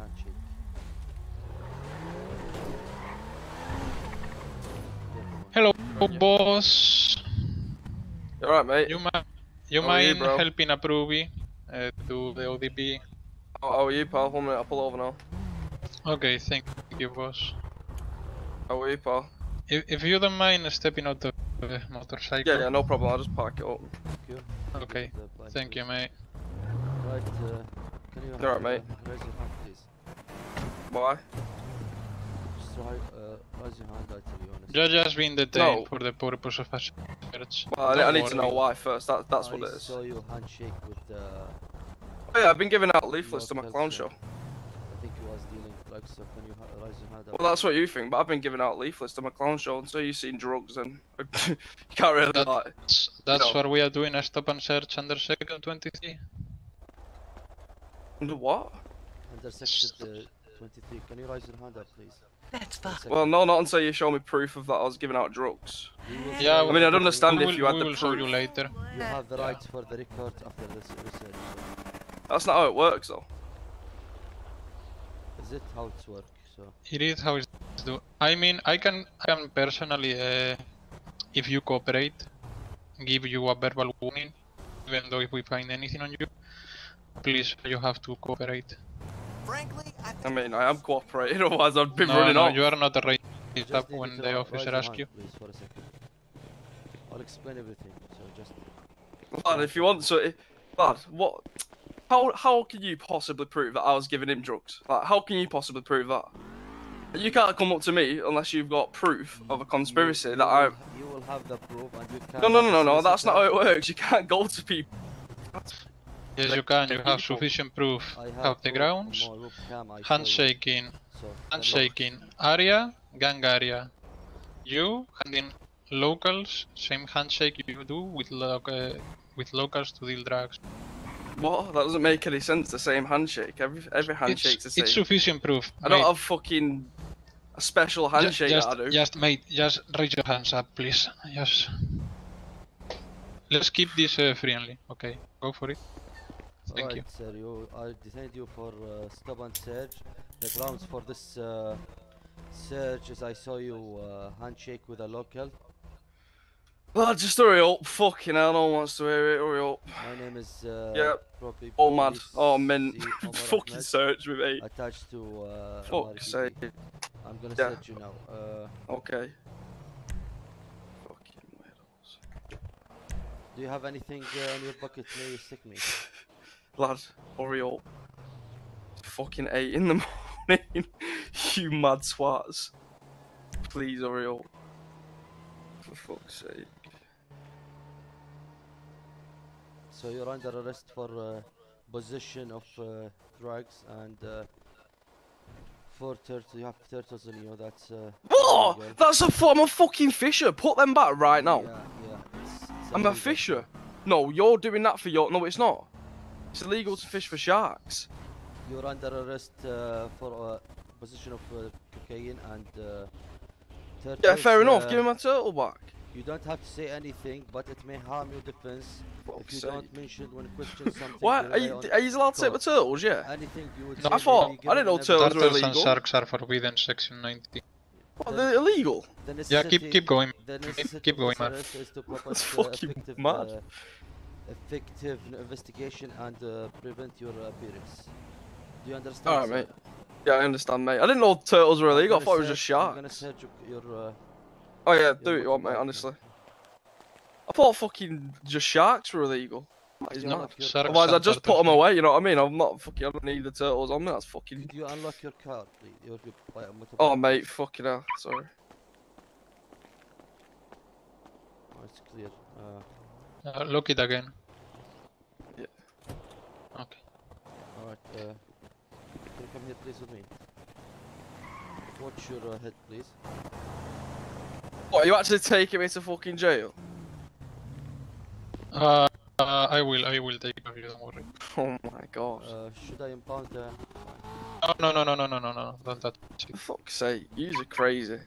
handshake. Hello, boss. You alright, mate? You mind? You How are you, mind bro? helping Approvey uh, do the ODB? How, how are you, pal? One minute, I'll pull over now. Okay, thank you, boss. How are you, pal? If, if you don't mind stepping out of the motorcycle. Yeah, yeah, no problem. I'll just park it up. Thank you. Okay, thank you, mate. Right, uh, can you Alright, uh, mate. raise your hand, please? Why? Just try, uh, raise your hand, I tell you honestly. You're just being detained No. for the purpose of a search. Well, I, I need to know why first. That, that's I what it is. saw you handshake with, uh, Oh, yeah, I've been giving out leaflets to my clown show. I think he was dealing drugs, so can you ha- raise your hand up? Well, that's what you think, but I've been giving out leaflets to my clown show, and so you've seen drugs, and you can't really That- like. That's, that's No. what we are doing a stop and search under section 23. Under what? Under section uh, 23, can you raise your hand up, please? That's One Well, no, not until you show me proof of that I was giving out drugs. Yeah, I mean, I you- don't understand we if you had we the will show you proof. later. You have the Yeah. right for the record after this research. That's not how it works, though. Is it how it works? So It is how it's do. I mean, I can, I can personally, uh, if you cooperate, give you a verbal warning, even though if we find anything on you, please, you have to cooperate. Frankly, I I mean, I am cooperating, otherwise I'd be no, running no, off. you are not a raised just up when the officer asks you. Please, for a second. I'll explain everything. So just Lad, if you want to, eh, lad, what? How how can you possibly prove that I was giving him drugs? Like, how can you possibly prove that? You can't come up to me unless you've got proof of a conspiracy you, that you I. you will have the proof and you can. No, no, no, no, no. That's not how it works. You can't go to people. Yes, you can. You have sufficient proof I have of the grounds. on my webcam, I show you. Handshaking, So, handshaking area, gang area. You handing locals, same handshake you do with lo- uh, with locals to deal drugs. What? That doesn't make any sense. The same handshake. Every every handshake's it's, the it's sufficient proof. I don't have fucking a special handshake just, that I do. just mate, just raise your hands up, please. Just let's keep this uh, friendly. Okay, go for it. Thank Alright, you. sir. You, I detained you for uh, stop and search. The grounds for this uh, search is I saw you uh, handshake with a local. Lad, just hurry up. Fucking hell, no one wants to hear it. Hurry up. My name is uh, Yeah. probably Oh. Police Oh, men. Fucking Ahmad, search me, attached to uh, Fuck's sake. I'm gonna Yeah. search you now. Uh, Okay. Fucking weirdos. do you have anything uh, in your pocket? May you stick me? Lad, up. Fucking 8 in the morning. you mad swats. Please up. For fuck's sake. So you're under arrest for uh, possession of uh, drugs and uh, four turtles. You have turtles in you. That's uh, What? illegal. That's a I'm a fucking fisher. Put them back right now. Yeah, yeah. It's, it's I'm a fisher. No, you're doing that for your. No, it's not. It's illegal to fish for sharks. You're under arrest uh, for uh, possession of uh, cocaine and uh, turtles. Yeah, fair enough. uh, Give me my turtle back. You don't have to say anything, but it may harm your defense if you sake. don't mention when questioned something. What? Are you, on are you allowed to take my turtles? Yeah. Anything you would No, say I thought- I didn't know in turtles evidence. were Turtles and sharks are forbidden, section 90. What? They're illegal. The Yeah, keep keep going. The Keep- keep going, this man. arrest is to That's purpose, uh, fucking effective, mad. Effective investigation and uh, prevent your appearance. Do you understand? Alright, mate. Yeah, I understand, mate. I didn't know turtles were illegal. I gonna thought it was just search- I'm gonna sharks. search your. your uh, Oh yeah, your do what you want, mate. Honestly. I thought fucking just sharks were illegal. That is You mad. unlock your Sharks Otherwise, I'd just put them away. You know what I mean? I'm not fucking. I don't need the turtles on me. That's fucking. Could you unlock your car, please? Your, your bi- motorbike, Oh, mate. Fucking hell. Sorry. Oh, it's clear. Uh, Uh, look it again. Yeah. Okay. Alright, uh, can you come here please with me? Watch your uh, head please. What? Are you actually taking me to fucking jail? Uh, uh, I will, I will take care of you, don't worry. Oh my god. Uh, should I impound the... No, no, no, no, no, no, no, no, don't touch it. For fuck's sake. Yous are crazy.